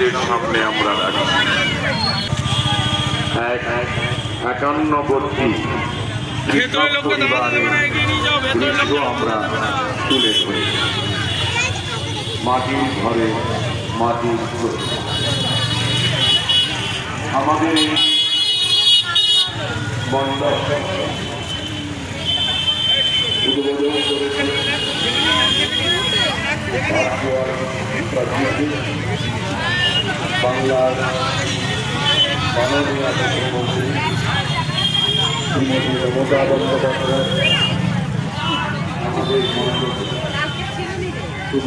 আপনাদের সামনে আমরা রাখি এক একান্নবর্তী আমরা তুলে ধরি মাটির ঘরে মাটির। আমাদের রাজওয়াল প্রাকৃতিক বাংলার মাননীয় মুখ্যমন্ত্রী শ্রীমতী মমতা বন্দ্যোপাধ্যায় আমাদের শুভ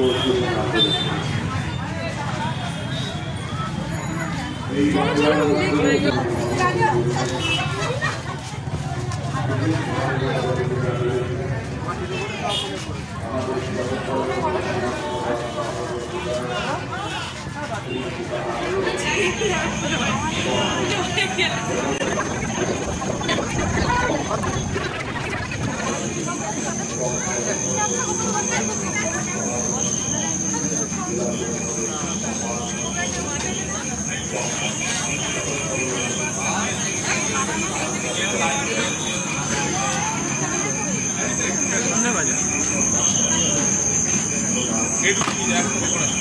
한달 맞아. 계속 이제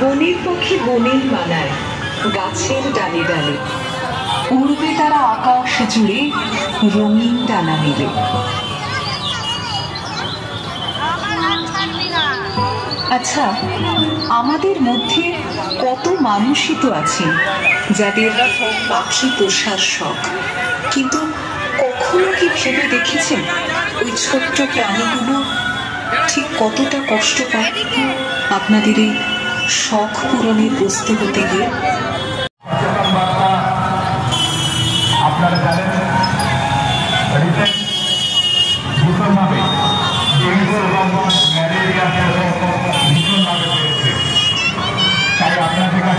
বনের পক্ষে বনের মানায় গাছের ডালে ডালে। উড়বে তারা আকাশ জুড়ে রঙিন টানা মিলে। আচ্ছা আমাদের মধ্যে কত মানুষই তো আছে, যাদের পাখি পোষার শখ। কিন্তু কখনো কি ভেবে দেখেছেন ওই ছোট্ট প্রাণীগুলো ঠিক কতটা কষ্ট পায়? আপনাদের এই শখ পূরণের বস্তু হতে গিয়ে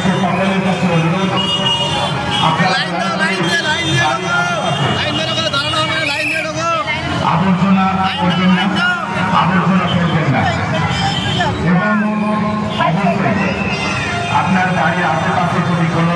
সকলের কাছে অনুরোধ আপনারা আবর্জনা করবেন না আবর্জনা ফেলবেন না এবং অবশ্যই আপনার বাড়ির আশেপাশে যদি কোনো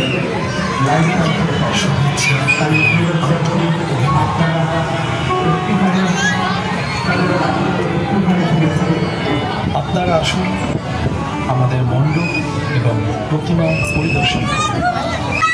শুভেচ্ছা আন্তরিক আপনারা আসুন আমাদের মণ্ডপ এবং প্রতিমা পরিদর্শন করবেন